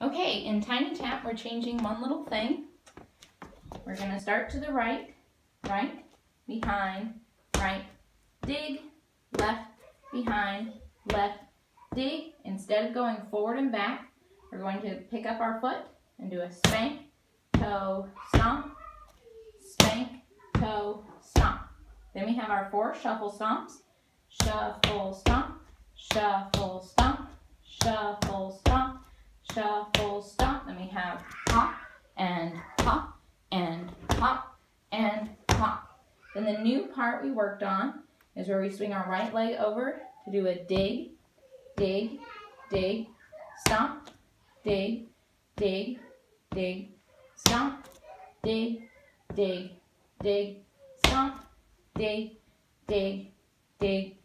Okay, in Tiny Tap, we're changing one little thing. We're gonna start to the right, right, behind, right, dig, left, behind, left, dig. Instead of going forward and back, we're going to pick up our foot and do a spank, toe, stomp, spank, toe, stomp. Then we have our four shuffle stomps. Shuffle, stomp, shuffle, stomp, shuffle, shuffle, stomp. Then we have hop and hop and hop and hop. Then the new part we worked on is where we swing our right leg over to do a dig, dig, dig, stomp, dig, dig, dig, stomp, dig, dig, dig, stomp, dig, dig, dig.